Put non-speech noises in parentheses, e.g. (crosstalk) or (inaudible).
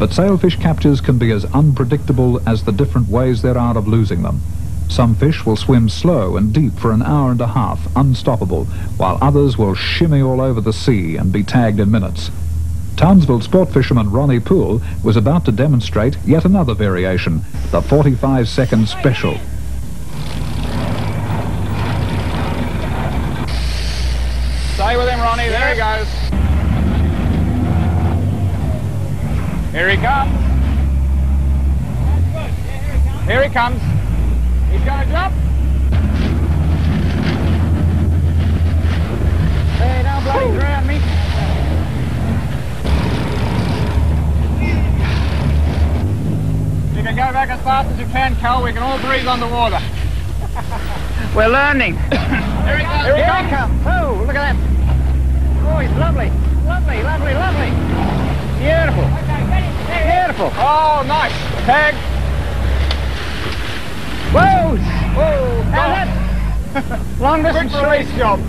But sailfish captures can be as unpredictable as the different ways there are of losing them. Some fish will swim slow and deep for an hour and a half, unstoppable, while others will shimmy all over the sea and be tagged in minutes. Townsville sport fisherman Ronnie Poole was about to demonstrate yet another variation, the 45-second special. Stay with him, Ronnie. There he goes. Here he comes. Here he comes. He's to jump. Hey, don't bloody drown me. You can go back as fast as you can, Cal. We can all breathe underwater. (laughs) We're learning. (coughs) Here he comes. Here he comes. comes. Oh, look at that. Oh, he's lovely, lovely. Beautiful. Beautiful. Oh, nice. Peg. Whoa. Oh, Whoa. That? (laughs) Long distance race job.